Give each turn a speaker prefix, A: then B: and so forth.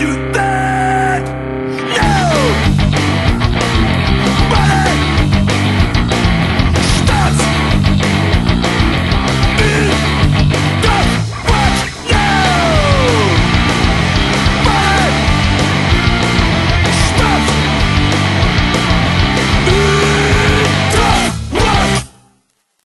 A: you think?